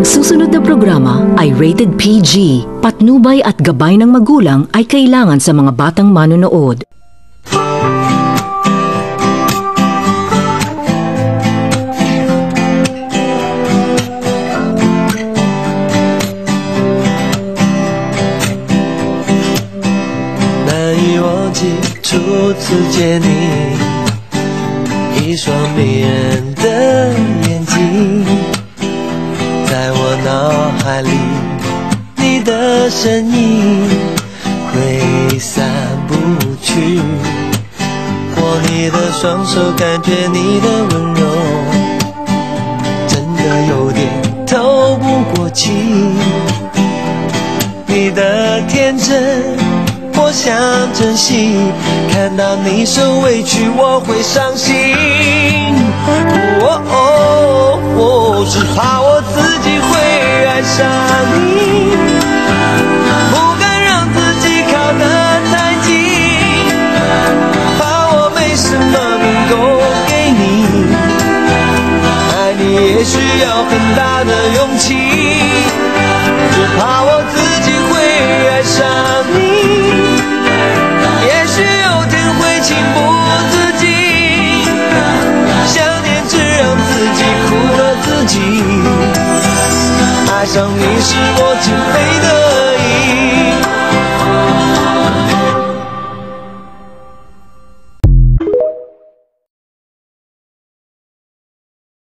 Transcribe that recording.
Ang susunod na programa ay rated PG. Patnubay at gabay ng magulang ay kailangan sa mga batang manonood.难以忘记初次见你，一双迷人的 脑海里，你的身影挥散不去。握你的双手，感觉你的温柔，真的有点透不过气。你的天真，我想珍惜。看到你受委屈，我会伤心。也需要很大的勇气，只怕我自己会爱上你。也许有天会情不自禁，想念只让自己苦了自己。爱上你是我情非得已。